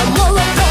I'm all alone.